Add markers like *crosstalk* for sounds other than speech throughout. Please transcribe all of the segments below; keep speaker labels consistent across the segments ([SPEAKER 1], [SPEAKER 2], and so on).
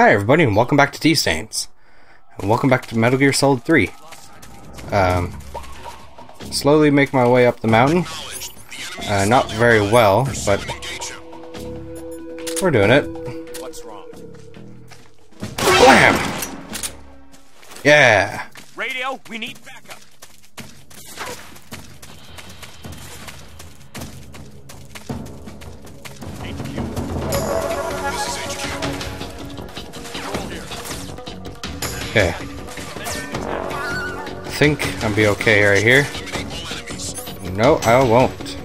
[SPEAKER 1] Hi everybody and welcome back to Tee Stains. And welcome back to Metal Gear Solid 3. Um, slowly make my way up the mountain. Uh, not very well, but we're doing it. Blam! Yeah!
[SPEAKER 2] Radio, we need
[SPEAKER 1] Okay. I think I'll be okay right here. No, I won't.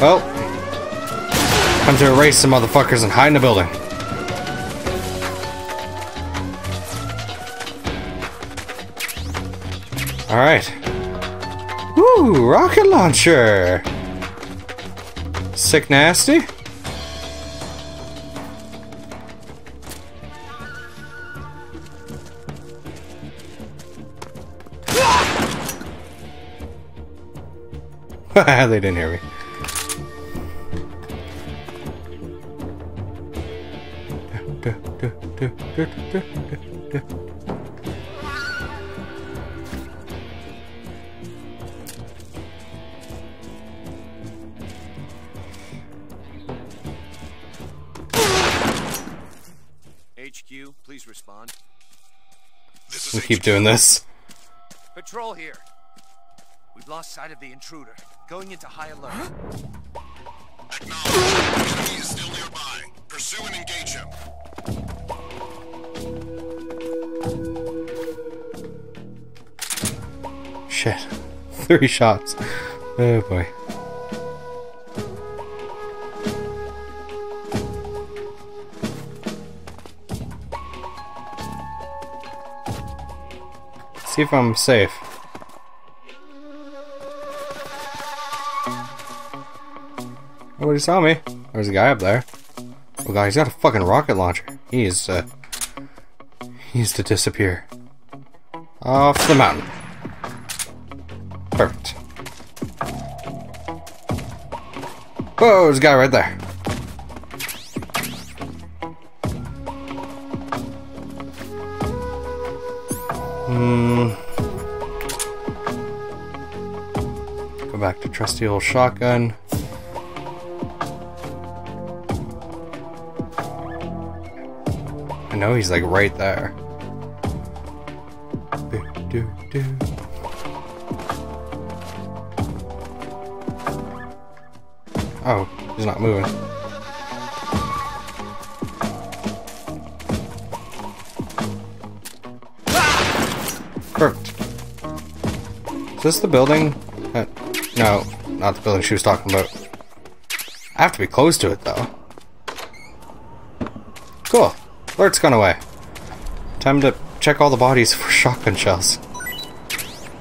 [SPEAKER 1] Well, time to erase some motherfuckers and hide in the building. Alright. Woo, rocket launcher! Sick nasty? *laughs* they didn't hear me. *laughs* keep doing this.
[SPEAKER 2] Patrol here. We've lost sight of the intruder. Going into high alert.
[SPEAKER 3] Acknowledged. Enemy is still nearby. Pursue and engage him.
[SPEAKER 1] Shit. *laughs* Three shots. Oh boy. See if I'm safe. Nobody saw me. There's a guy up there. Oh god, he's got a fucking rocket launcher. He is, uh... He to disappear. Off the mountain. Perfect. Whoa, there's a guy right there. Hmm. Go back to trusty old shotgun. I know he's like right there. Do, do, do. Oh, he's not moving. This the building? Uh, no, not the building she was talking about. I have to be close to it, though. Cool. Alert's gone away. Time to check all the bodies for *laughs* shotgun shells.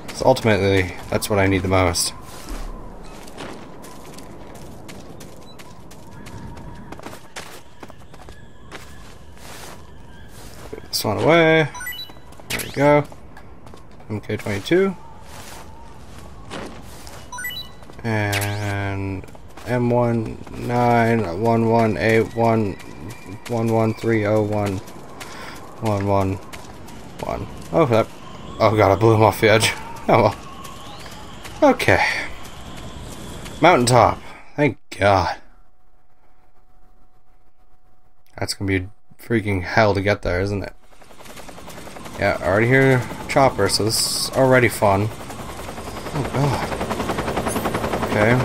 [SPEAKER 1] 'Cause ultimately, that's what I need the most. Put this one away. There we go. MK22. And M19118111301111. Oh, that. Oh god, I blew him off the edge. *laughs* Oh well. Okay. Mountaintop. Thank god. That's gonna be freaking hell to get there, isn't it? Yeah, already hear Chopper, so this is already fun. Oh god. Okay.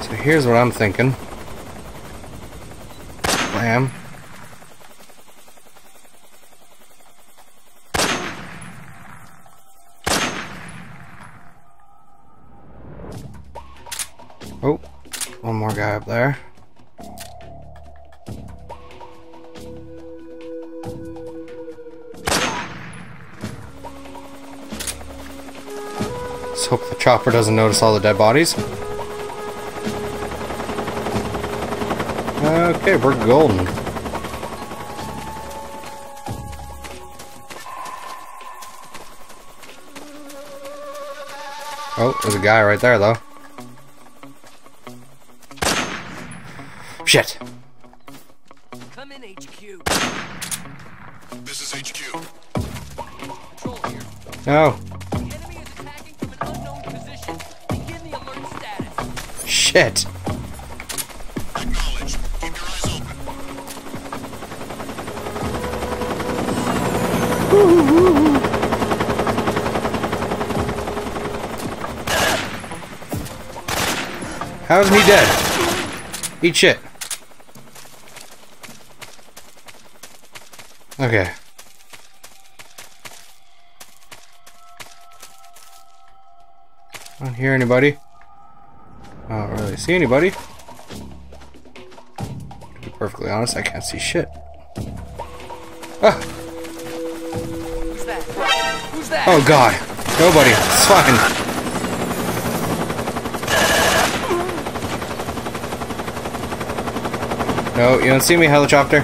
[SPEAKER 1] So here's what I'm thinking. Blam. Oh, one more guy up there. Chopper doesn't notice all the dead bodies. Okay, we're golden. Oh, there's a guy right there, though. Shit.
[SPEAKER 4] Come in, HQ.
[SPEAKER 3] This is HQ.
[SPEAKER 4] Control oh. here.
[SPEAKER 1] No. Shit. How isn't he dead? Eat shit. Okay. I don't hear anybody. I don't really see anybody. To be perfectly honest, I can't see shit. Ah,
[SPEAKER 4] Who's that? Who's that?
[SPEAKER 1] oh god. Nobody. It's fine. No, you don't see me, helicopter.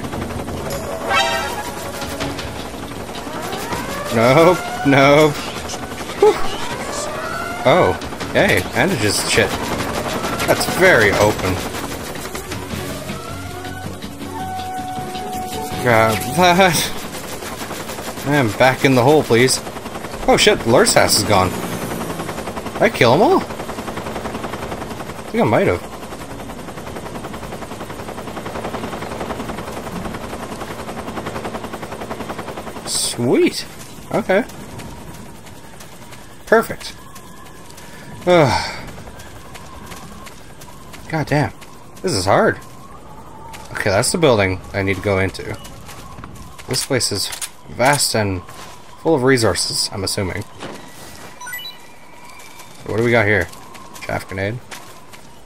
[SPEAKER 1] Nope, nope. Whew. Oh, hey, bandages shit. That's very open. Grab that. And back in the hole, please. Oh shit, Lur's house is gone. Did I kill them all? I think I might have. Sweet. Okay. Perfect. Ugh. God damn. This is hard. Okay, that's the building I need to go into. This place is vast and full of resources, I'm assuming. What do we got here? Chaff grenade.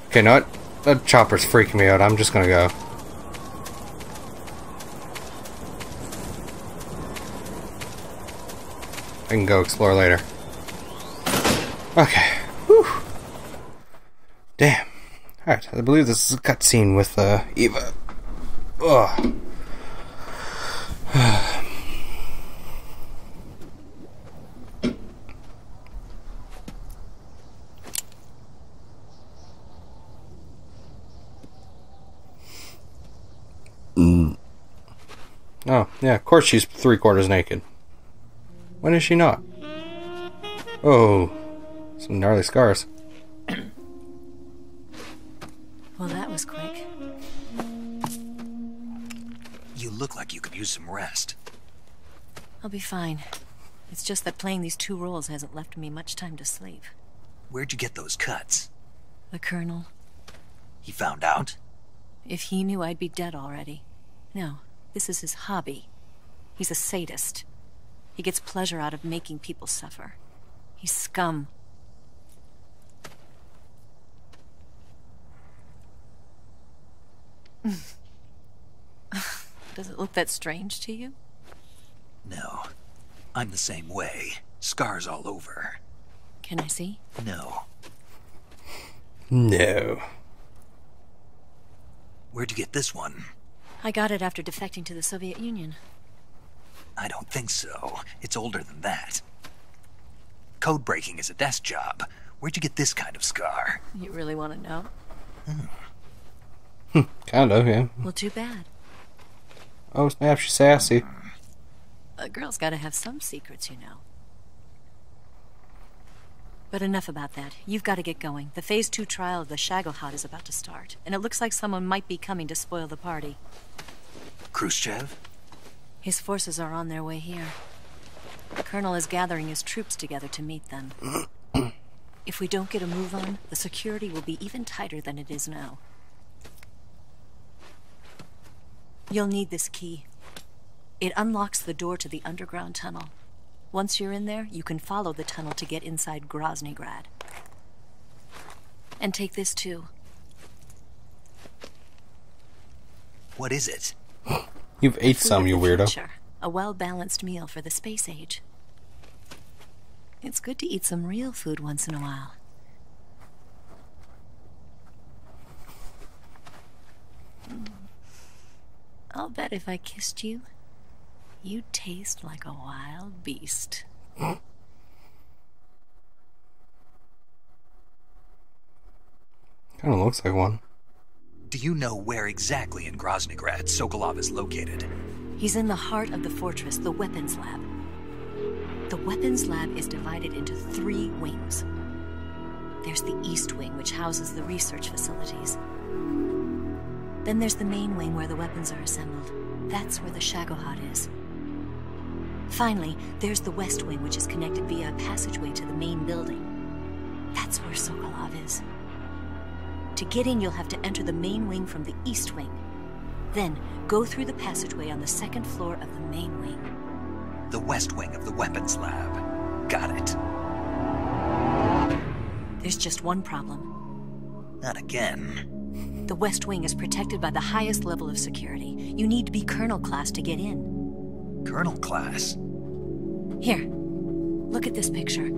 [SPEAKER 1] Okay, no, what? That chopper's freaking me out. I'm just gonna go. I can go explore later. Okay. Whew. Damn. Alright, I believe this is a cutscene with uh, Eva. Ugh. *sighs* Oh, yeah, of course she's three quarters naked. When is she not? Oh, some gnarly scars.
[SPEAKER 2] Use some rest.
[SPEAKER 5] I'll be fine. It's just that playing these two roles hasn't left me much time to sleep.
[SPEAKER 2] Where'd you get those cuts?
[SPEAKER 5] The Colonel,
[SPEAKER 2] He found out?
[SPEAKER 5] if he knew I'd be dead already. No, this is his hobby. He's a sadist. He gets pleasure out of making people suffer. He's scum. *laughs* Does it look that strange to you?
[SPEAKER 2] No. I'm the same way. Scars all over.
[SPEAKER 5] Can I see?
[SPEAKER 2] No.
[SPEAKER 1] No.
[SPEAKER 2] Where'd you get this one?
[SPEAKER 5] I got it after defecting to the Soviet Union.
[SPEAKER 2] I don't think so. It's older than that. Code breaking is a desk job. Where'd you get this kind of scar?
[SPEAKER 5] You really want to know? Hmm.
[SPEAKER 1] kind of, yeah.
[SPEAKER 5] Well, too bad.
[SPEAKER 1] Oh snap, she's sassy.
[SPEAKER 5] A girl's got to have some secrets, you know. But enough about that. You've got to get going. The Phase 2 trial of the Shagohod is about to start, and it looks like someone might be coming to spoil the party.
[SPEAKER 2] Khrushchev?
[SPEAKER 5] His forces are on their way here. The Colonel is gathering his troops together to meet them. *clears throat* if we don't get a move on, the security will be even tighter than it is now. You'll need this key. It unlocks the door to the underground tunnel. Once you're in there, you can follow the tunnel to get inside Groznygrad. And take this too.
[SPEAKER 2] What is it?
[SPEAKER 1] You've ate
[SPEAKER 5] Food
[SPEAKER 1] some, you weirdo.
[SPEAKER 5] future. A well-balanced meal for the space age. It's good to eat some real food once in a while. I'll bet if I kissed you, you'd taste like a wild beast.
[SPEAKER 1] Kind of looks like one.
[SPEAKER 2] Do you know where exactly in Groznygrad Sokolov is located?
[SPEAKER 5] He's in the heart of the fortress, the weapons lab. The weapons lab is divided into three wings. There's the east wing, which houses the research facilities. Then there's the main wing where the weapons are assembled. That's where the Shagohod is. Finally, there's the west wing, which is connected via a passageway to the main building. That's where Sokolov is. To get in, you'll have to enter the main wing from the east wing. Then, go through the passageway on the second floor of the main wing.
[SPEAKER 2] The west wing of the weapons lab. Got it.
[SPEAKER 5] There's just one problem.
[SPEAKER 2] Not again.
[SPEAKER 5] The West Wing is protected by the highest level of security. You need to be Colonel class to get in.
[SPEAKER 2] Colonel class.
[SPEAKER 5] Here, look at this picture.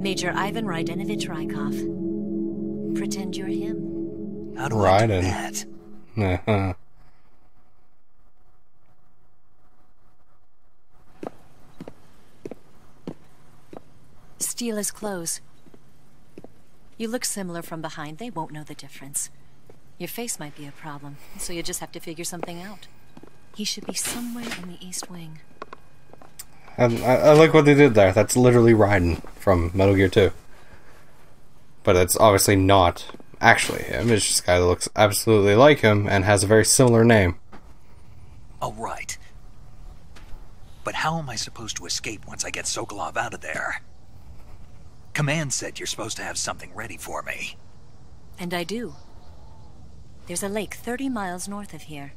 [SPEAKER 5] Major Ivan Raidenovitch Raikov. Pretend you're him.
[SPEAKER 2] How do I do
[SPEAKER 1] Raiden.
[SPEAKER 2] that?
[SPEAKER 1] Uh-huh.
[SPEAKER 5] Steal his clothes. You look similar from behind. They won't know the difference. Your face might be a problem, so you just have to figure something out. He should be somewhere in the East Wing.
[SPEAKER 1] And I, I like what they did there. That's literally Raiden from Metal Gear 2. But it's obviously not actually him. It's just a guy that looks absolutely like him and has a very similar name.
[SPEAKER 2] Oh, right. But how am I supposed to escape once I get Sokolov out of there? Command said you're supposed to have something ready for me.
[SPEAKER 5] And I do. There's a lake 30 miles north of here.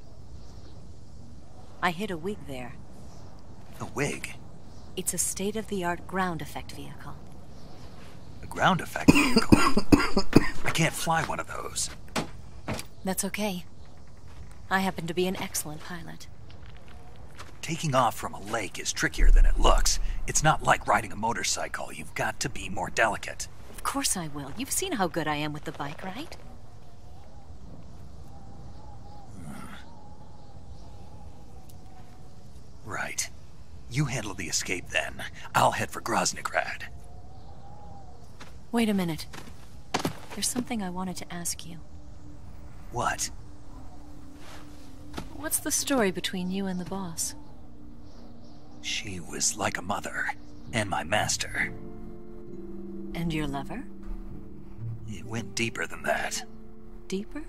[SPEAKER 5] I hid a wig there.
[SPEAKER 2] A wig.
[SPEAKER 5] It's a state of the art ground effect vehicle.
[SPEAKER 2] A ground effect vehicle. *coughs* I can't fly one of those.
[SPEAKER 5] That's okay. I happen to be an excellent pilot.
[SPEAKER 2] Taking off from a lake is trickier than it looks. It's not like riding a motorcycle. You've got to be more delicate.
[SPEAKER 5] Of course I will. You've seen how good I am with the bike, right?
[SPEAKER 2] Right. You handle the escape then. I'll head for Groznygrad.
[SPEAKER 5] Wait a minute. There's something I wanted to ask you.
[SPEAKER 2] What?
[SPEAKER 5] What's the story between you and the boss?
[SPEAKER 2] She was like a mother. And my master.
[SPEAKER 5] And your lover?
[SPEAKER 2] It went deeper than that.
[SPEAKER 5] Deeper?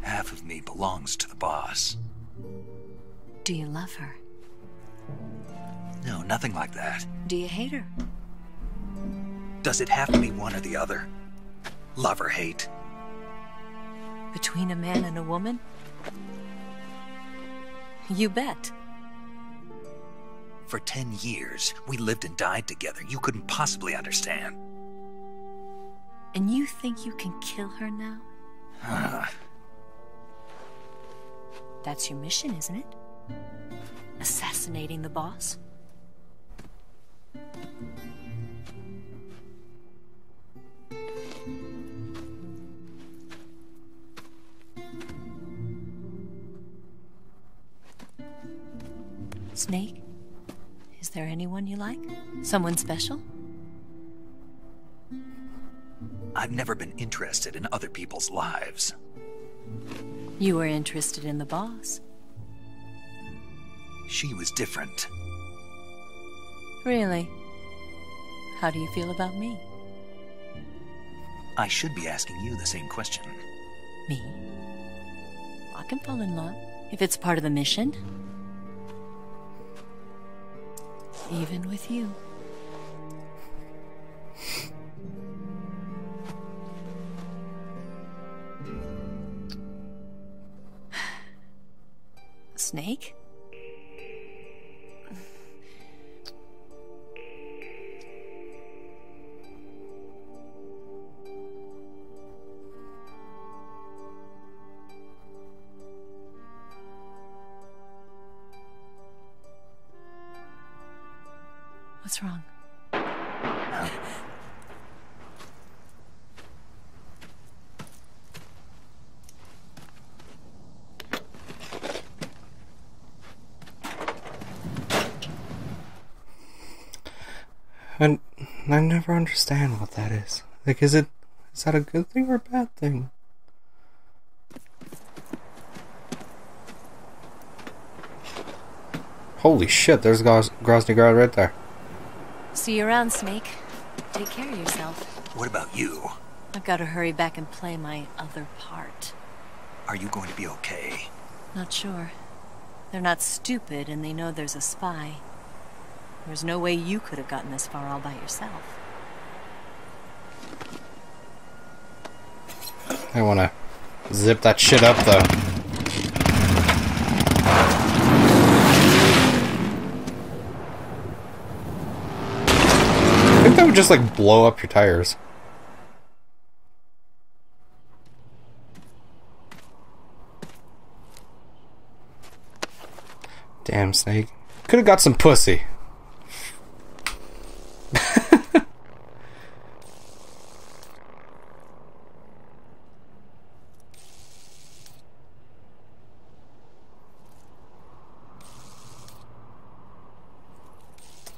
[SPEAKER 2] Half of me belongs to the boss.
[SPEAKER 5] Do you love her?
[SPEAKER 2] No, nothing like that.
[SPEAKER 5] Do you hate her?
[SPEAKER 2] Does it have to be one or the other? Love or hate?
[SPEAKER 5] Between a man and a woman? You bet.
[SPEAKER 2] For ten years, we lived and died together. You couldn't possibly understand.
[SPEAKER 5] And you think you can kill her now? *sighs* That's your mission, isn't it? Assassinating the boss? Snake? Is there anyone you like? Someone special?
[SPEAKER 2] I've never been interested in other people's lives.
[SPEAKER 5] You were interested in the boss.
[SPEAKER 2] She was different.
[SPEAKER 5] Really? How do you feel about me?
[SPEAKER 2] I should be asking you the same question.
[SPEAKER 5] Me? I can fall in love if it's part of the mission. Even with you. What's wrong?
[SPEAKER 1] And I never understand what that is. Like, is it is that a good thing or a bad thing? Holy shit! There's Gros- Groznygrad right there.
[SPEAKER 5] See you around, Snake. Take care of yourself.
[SPEAKER 2] What about you?
[SPEAKER 5] I've got to hurry back and play my other part.
[SPEAKER 2] Are you going to be okay?
[SPEAKER 5] Not sure. They're not stupid and they know there's a spy. There's no way you could have gotten this far all by yourself.
[SPEAKER 1] I want to zip that shit up though. I think that would just like blow up your tires. Damn snake. Could have got some pussy. *laughs*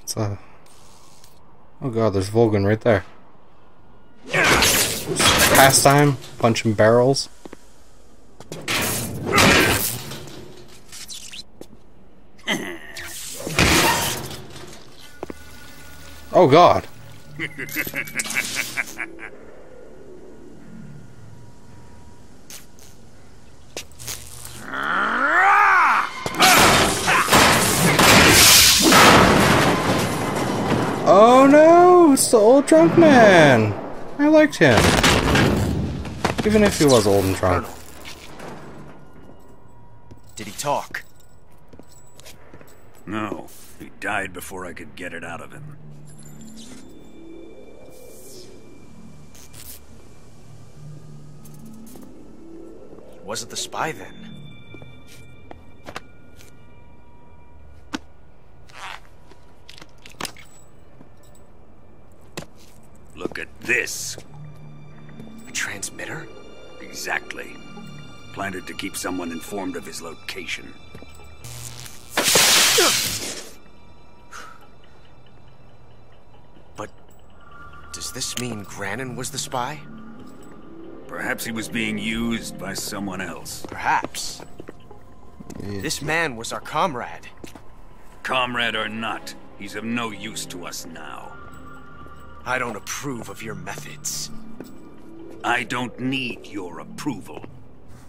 [SPEAKER 1] It's a. Oh god, there's Volgin right there. Pastime, punching barrels. Oh god. Oh no, it's the old drunk man. I liked him. Even if he was old and drunk.
[SPEAKER 6] Did he talk?
[SPEAKER 7] No, he died before I could get it out of him.
[SPEAKER 6] Was it the spy then?
[SPEAKER 7] This.
[SPEAKER 6] A transmitter?
[SPEAKER 7] Exactly. Planted to keep someone informed of his location. *sighs*
[SPEAKER 6] But does this mean Granin was the spy?
[SPEAKER 7] Perhaps he was being used by someone else.
[SPEAKER 6] Perhaps. This man was our comrade.
[SPEAKER 7] Comrade or not, he's of no use to us now.
[SPEAKER 6] I don't approve of your methods.
[SPEAKER 7] I don't need your approval.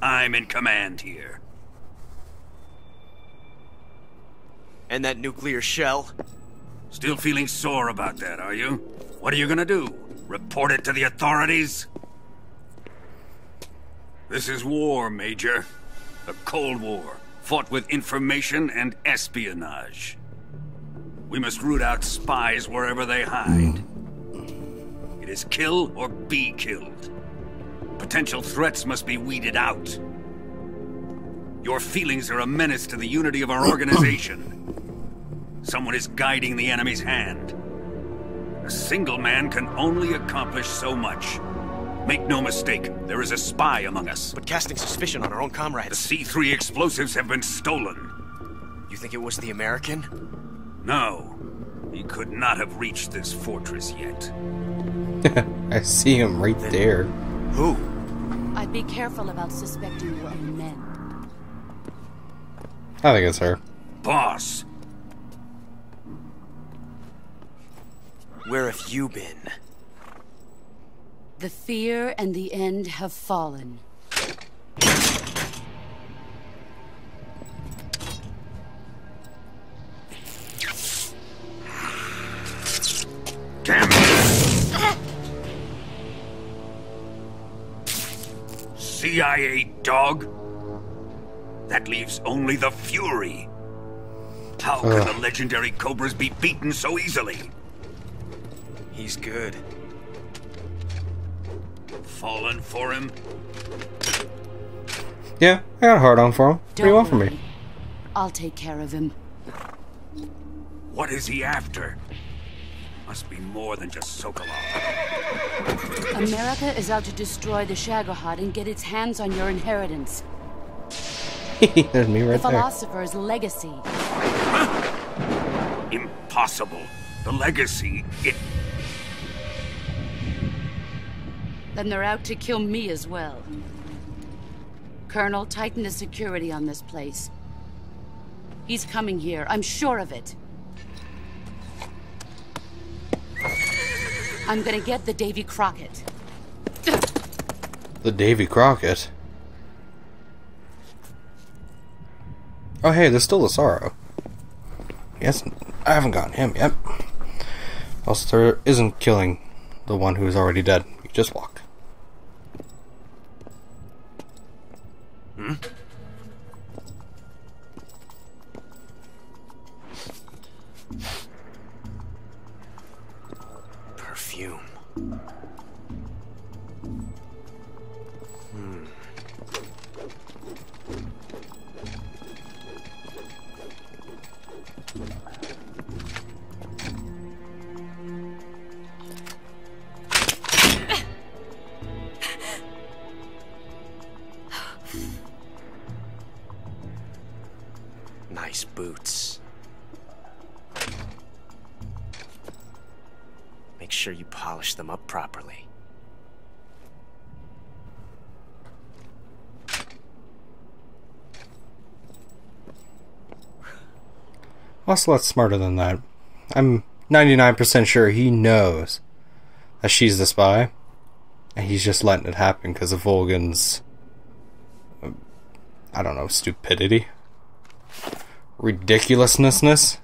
[SPEAKER 7] I'm in command here.
[SPEAKER 6] And that nuclear shell?
[SPEAKER 7] Still feeling sore about that, are you? What are you gonna do? Report it to the authorities? This is war, Major. A Cold War, fought with information and espionage. We must root out spies wherever they hide. It is kill or be killed. Potential threats must be weeded out. Your feelings are a menace to the unity of our *coughs* organization. Someone is guiding the enemy's hand. A single man can only accomplish so much. Make no mistake, there is a spy among us.
[SPEAKER 6] But casting suspicion on our own comrades.
[SPEAKER 7] The
[SPEAKER 6] comrades.
[SPEAKER 7] C3 explosives have been stolen.
[SPEAKER 6] You think it was the American?
[SPEAKER 7] No, he could not have reached this fortress yet. *laughs*
[SPEAKER 1] I see him right there.
[SPEAKER 6] Who?
[SPEAKER 8] I'd be careful about suspecting your own men.
[SPEAKER 1] I think it's her.
[SPEAKER 7] Boss,
[SPEAKER 6] Where have you been?
[SPEAKER 8] The fear and the end have fallen.
[SPEAKER 7] CIA dog? That leaves only the Fury. How can the legendary Cobras be beaten so easily?
[SPEAKER 6] He's good.
[SPEAKER 7] Fallen for him?
[SPEAKER 1] Yeah, I got a hard on for him. What do you want from me?
[SPEAKER 8] I'll take care of him.
[SPEAKER 7] What is he after? Must be more than just Sokolov.
[SPEAKER 8] America is out to destroy the Shagohod and get its hands on your inheritance. *laughs*
[SPEAKER 1] There's me
[SPEAKER 8] The
[SPEAKER 1] right there.
[SPEAKER 8] philosopher's legacy.
[SPEAKER 7] Impossible. The legacy, it.
[SPEAKER 8] then they're out to kill me as well. Colonel, tighten the security on this place. He's coming here, I'm sure of it. I'm gonna get the Davy Crockett.
[SPEAKER 1] The Davy Crockett. Oh hey, there's still the Sorrow. Yes, I haven't gotten him yet. Also, there isn't killing the one who is already dead. You just walk.
[SPEAKER 6] Nice boots. Make sure you polish them up properly.
[SPEAKER 1] Ocelot's smarter than that. I'm 99% sure he knows that she's the spy, and he's just letting it happen because of Volgin's, uh, I don't know, stupidity, ridiculousness.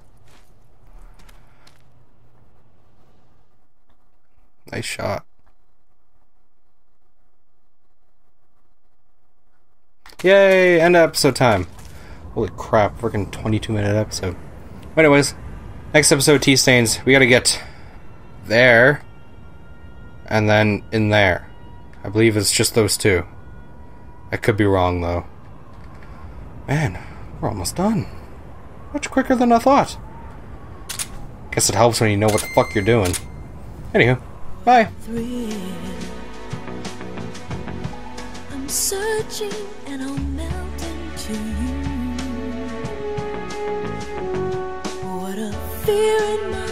[SPEAKER 1] Nice shot. Yay! End episode time. Holy crap! Freaking 22 minute episode. But Anyways, next episode Tee Stains. We gotta get there, and then in there. I believe it's just those two. I could be wrong though. Man, we're almost done. Much quicker than I thought. Guess it helps when you know what the fuck you're doing. Anywho, bye. Three.
[SPEAKER 9] I'm searching and I'll melt into you. What a fear in my